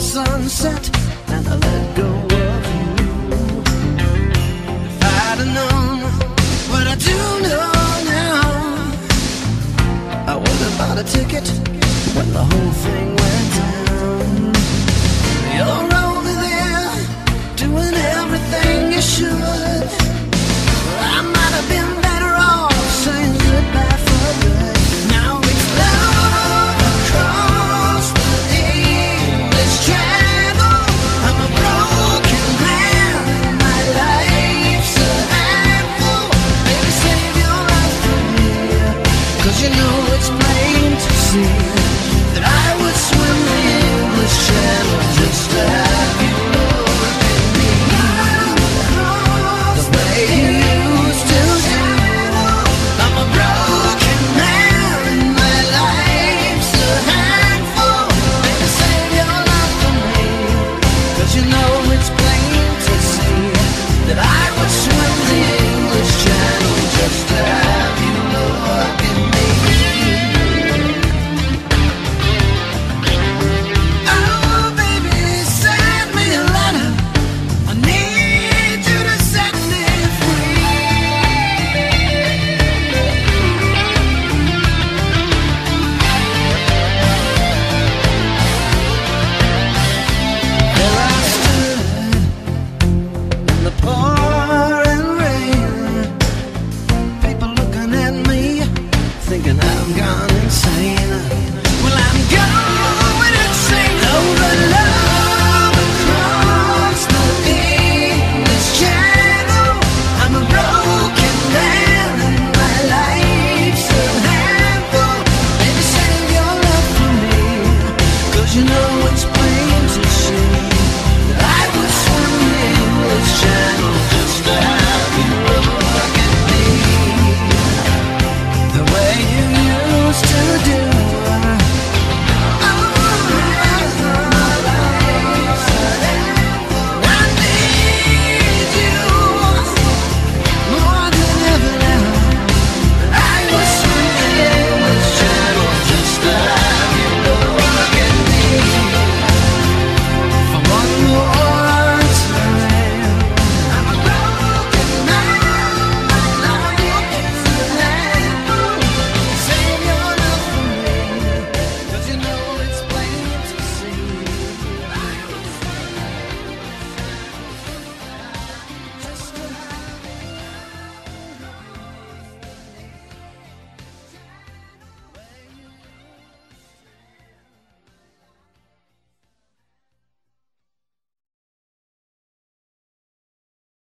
and I let go of you. If I'd have known what I do know now, I would have bought a ticket when the whole thing you know it's plain to see that I would swim the English Channel just to have you.